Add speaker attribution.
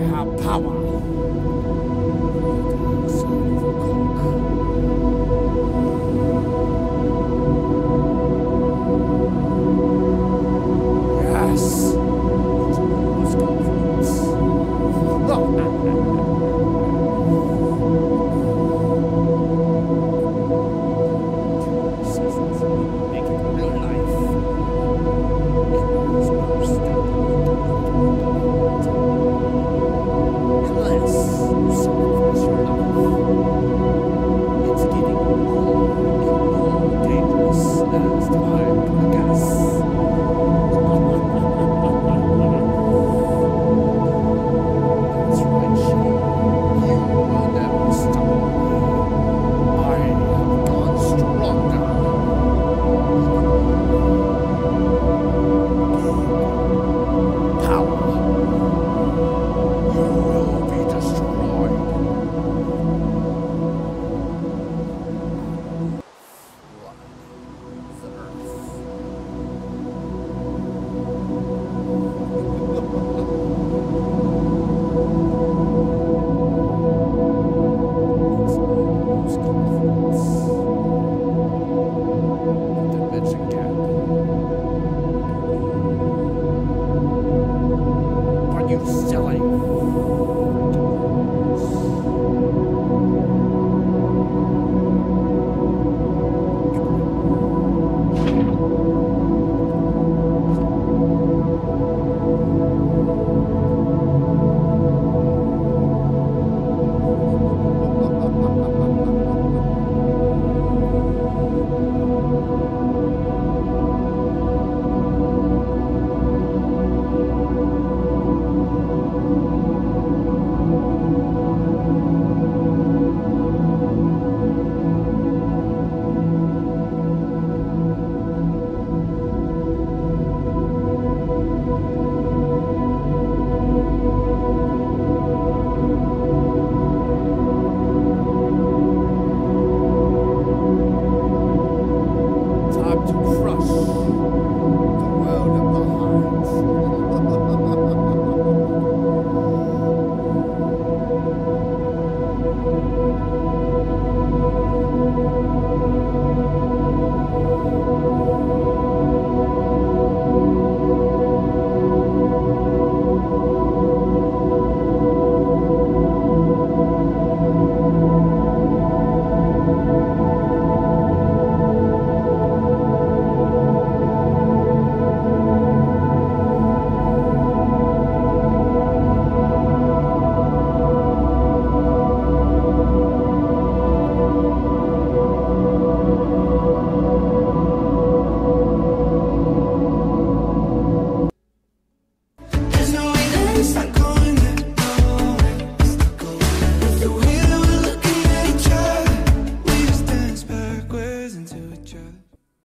Speaker 1: Have power. Yes.